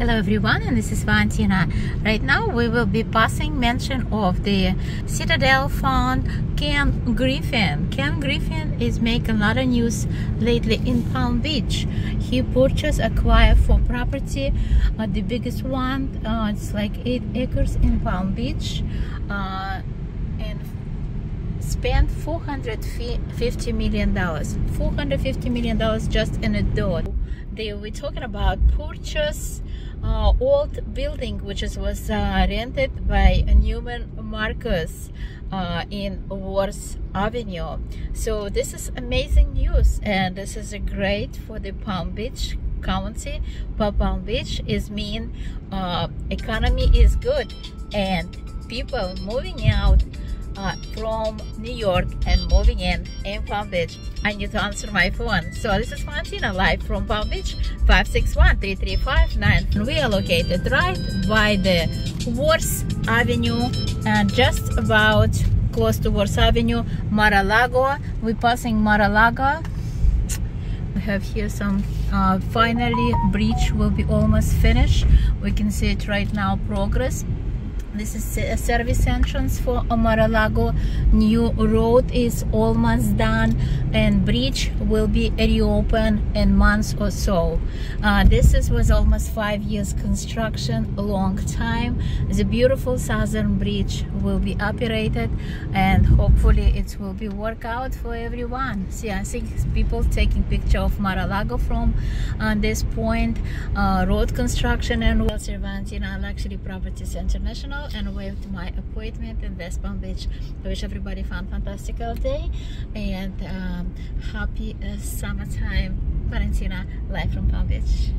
Hello everyone and this is Valentina. Right now we will be passing mention of the Citadel fund Ken Griffin. Ken Griffin is making a lot of news lately in Palm Beach. He purchased acquired for property, uh, the biggest one, uh, it's like 8 acres in Palm Beach uh, and spent 450 million dollars 450 million dollars just in a door they were talking about purchase old building which is, was uh, rented by Neiman Marcus uh, in Worth Avenue. So this is amazing news and this is a great for the Palm Beach County. Palm Beach is mean uh, economy is good and people moving out uh, from New York and moving in in Palm Beach, I need to answer my phone. So this is Valentina live from Palm Beach, 561-3359. We are located right by the Worth Avenue and just about close to Worth Avenue, Mar-a-Lago. We're passing Mar-a-Lago. We have here some, uh, finally bridge will be almost finished. We can see it right now progress this is a service entrance for Mar-a-Lago. New road is almost done and bridge will be reopened in months or so. Uh, this is, was almost five years construction a long time. The beautiful southern bridge will be operated and hopefully it will be work out for everyone. See I think people taking picture of Mar-a-Lago from uh, this point. Uh, road construction and Valentina Luxury Properties International and waived my appointment in West Palm Beach. I wish everybody found a fantastical day and um, happy uh, summertime. Valentina, live from Palm Beach.